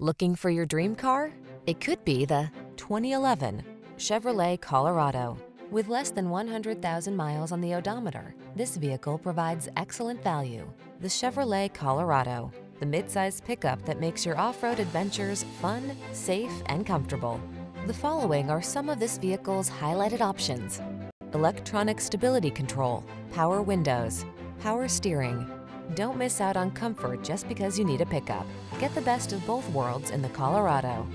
Looking for your dream car? It could be the 2011 Chevrolet Colorado. With less than 100,000 miles on the odometer, this vehicle provides excellent value. The Chevrolet Colorado, the midsize pickup that makes your off-road adventures fun, safe, and comfortable. The following are some of this vehicle's highlighted options. Electronic stability control, power windows, power steering. Don't miss out on comfort just because you need a pickup. Get the best of both worlds in the Colorado.